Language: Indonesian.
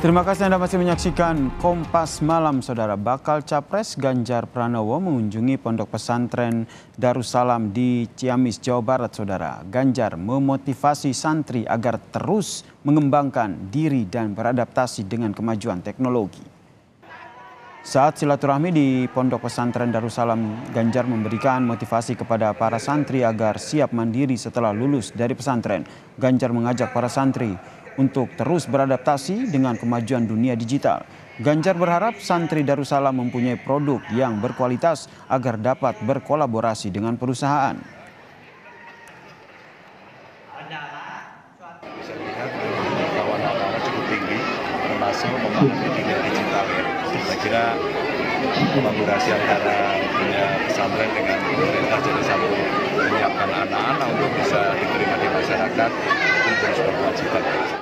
Terima kasih Anda masih menyaksikan Kompas Malam, Saudara. Bakal Capres Ganjar Pranowo mengunjungi pondok pesantren Darussalam di Ciamis, Jawa Barat, Saudara. Ganjar memotivasi santri agar terus mengembangkan diri dan beradaptasi dengan kemajuan teknologi. Saat silaturahmi di pondok pesantren Darussalam, Ganjar memberikan motivasi kepada para santri agar siap mandiri setelah lulus dari pesantren. Ganjar mengajak para santri untuk terus beradaptasi dengan kemajuan dunia digital. Ganjar berharap santri Darussalam mempunyai produk yang berkualitas agar dapat berkolaborasi dengan perusahaan. Bisa lihat pengetahuan anak-anak cukup tinggi, termasuk memahami dunia digital ya. Saya kira kolaborasi antara dunia pesantren dengan pemerintah jadi satu menyiapkan anak-anak untuk bisa diterima di masyarakat itu terus berkewajiban.